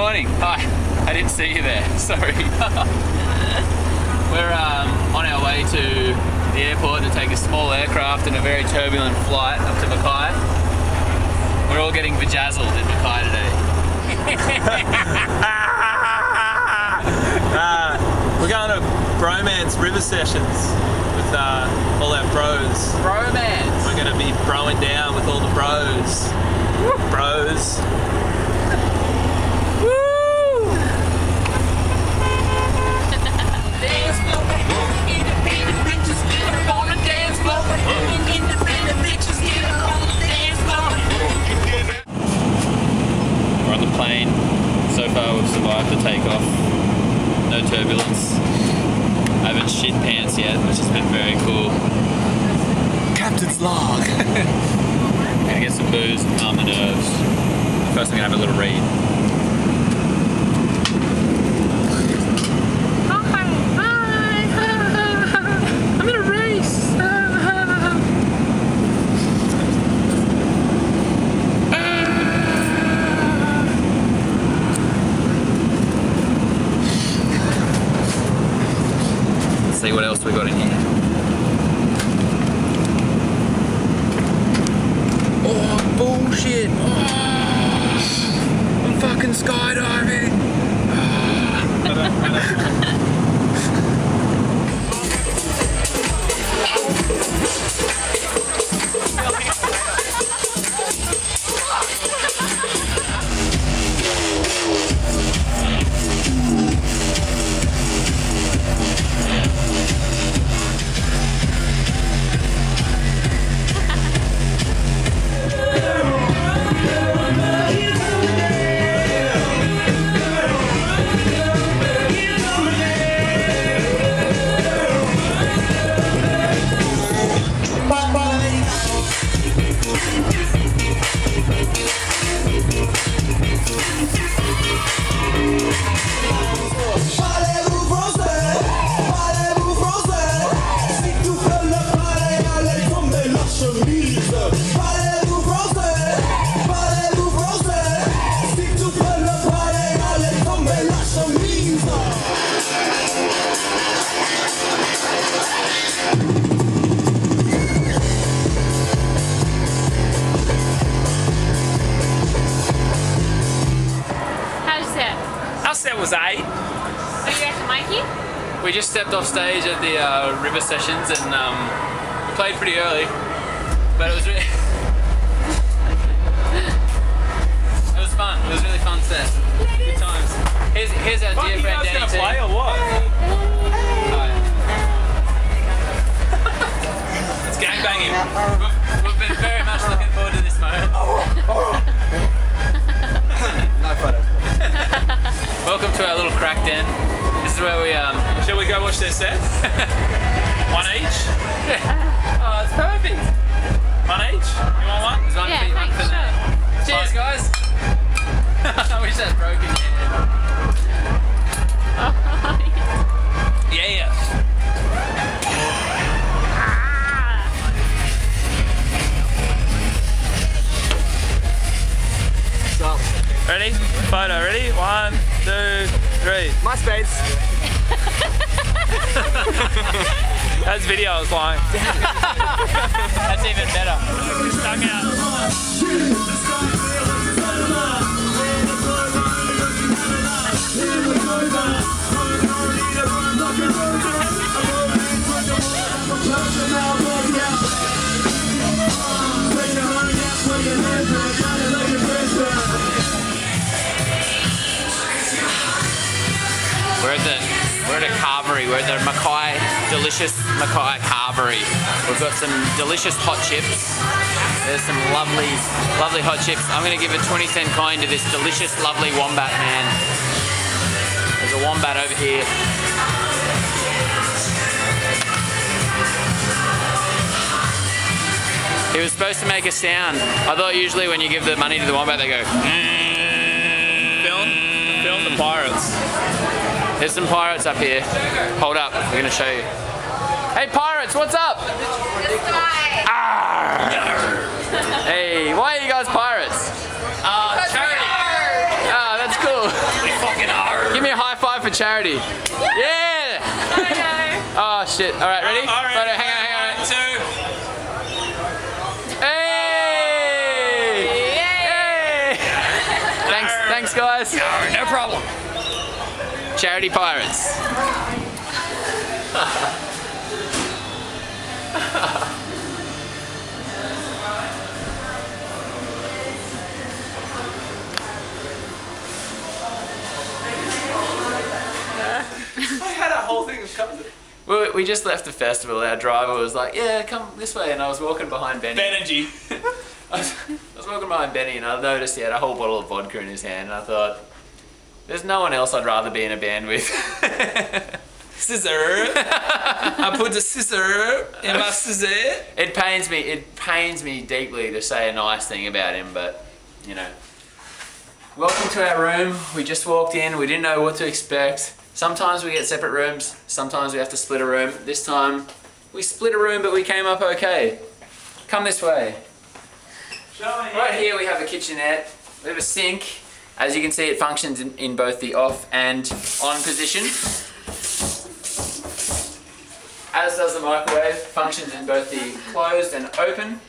morning. Hi. I didn't see you there. Sorry. We're um, on our way to the airport to take a small aircraft in a very turbulent flight up to Mackay. We're all getting bejazzled in Mackay today. Uh, we're going to Bromance River Sessions with uh, all our bros. Bromance. We're going to be broing down with all the bros. Bros. The takeoff. No turbulence. I haven't shit pants yet, which has been very cool. Captain's log. Gonna get some booze and calm the nerves. First I'm gonna have a little read. I'm in a race. Let's see what else we got in here. Oh bullshit! We just stepped off stage at the uh, River Sessions and um, we played pretty early, but it was really it was fun. It was a really fun set. Good times. Here's, here's our Fuck, dear friend Danny play or what? We go set? one each? Yeah. Oh, it's perfect. One each? You want one? There's one Yeah, thanks, sure. Cheers, guys. I wish that broke in Yeah. MySpace That's video I was lying. That's even better. Stuck out. We're at the we're at a carvery. We're at the Mackay delicious Mackay carvery. We've got some delicious hot chips. There's some lovely, lovely hot chips. I'm gonna give a 20 cent coin to this delicious, lovely wombat man. There's a wombat over here. He was supposed to make a sound. I thought usually when you give the money to the wombat, they go. Film, film the pirates. There's some pirates up here. Hold up, we're gonna show you. Hey pirates, what's up? Arr! Hey, why are you guys pirates? Uh, charity. Ah, that's cool. We fucking are. Give me a high five for charity. Yeah! Oh shit. All right, ready? All right. Photo, hang on, hang on. Two. Hey! Hey! Thanks, thanks guys. No problem. Charity Pirates. I had a whole thing of. We, we just left the festival. Our driver was like, "Yeah, come this way," and I was walking behind Benny. Energy. I was, I was walking behind Benny, and I noticed he had a whole bottle of vodka in his hand, and I thought, "There's no one else I'd rather be in a band with." Scissor. I put the scissor in my scissor. it pains me. It pains me deeply to say a nice thing about him, but you know. Welcome to our room. We just walked in. We didn't know what to expect. Sometimes we get separate rooms. Sometimes we have to split a room. This time we split a room, but we came up okay. Come this way. Right here we have a kitchenette. We have a sink. As you can see, it functions in, in both the off and on position. As does the microwave, functions in both the closed and open.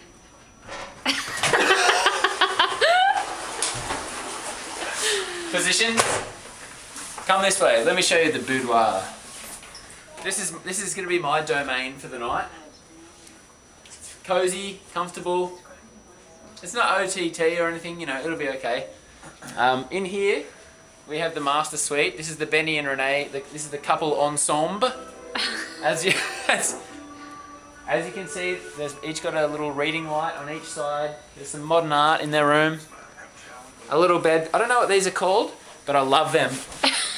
Position. Come this way. Let me show you the boudoir. This is this is going to be my domain for the night. Cozy, comfortable. It's not OTT or anything, you know. It'll be okay. Um, in here, we have the master suite. This is the Benny and Renee. The, this is the couple ensemble. As you as, as you can see, there's each got a little reading light on each side. There's some modern art in their room. A little bed. I don't know what these are called, but I love them.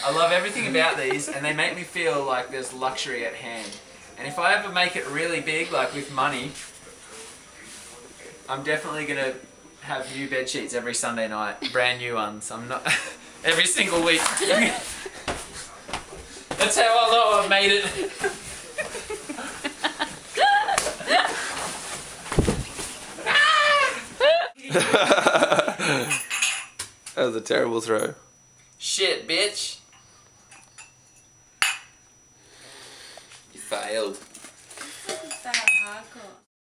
I love everything about these, and they make me feel like there's luxury at hand. And if I ever make it really big, like with money, I'm definitely gonna have new bed sheets every Sunday night, brand new ones. I'm not every single week. That's how I know I've made it. That was a terrible throw. Shit, bitch. You failed.